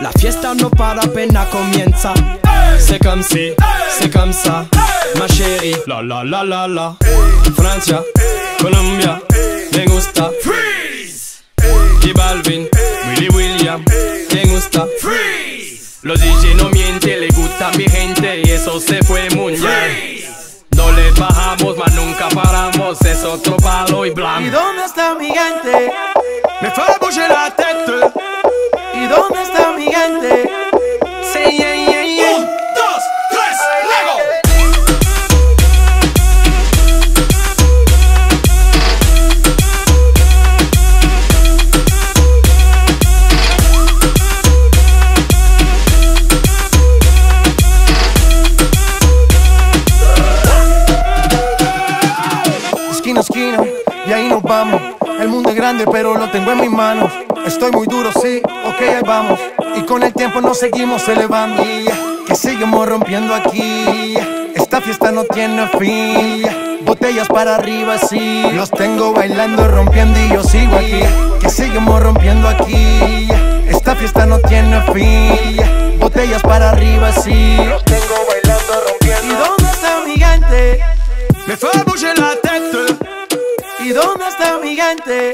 La fiesta no para apenas comienza. C'est comme si, c'est comme ça, ma chérie. La la la la la. Francia, Colombia, me gusta. Freeze. J Balvin, Willy William, me gusta. Freeze. Los DJ no mienten, le gusta a mi gente y eso se fue muy bien. No le bajamos, mas nunca paramos, es otro palo y ¿Y blanco. dónde está mi gente? Me fait bouger El mundo es grande, pero lo tengo en mis manos. Estoy muy duro, sí, ok, ahí vamos. Y con el tiempo nos seguimos elevando. Que seguimos rompiendo aquí. Esta fiesta no tiene fin. Botellas para arriba, sí. Los tengo bailando, rompiendo y yo sigo aquí. Que seguimos rompiendo aquí. Esta fiesta no tiene fin. Botellas para arriba, sí. Los tengo bailando, dónde está mi gente?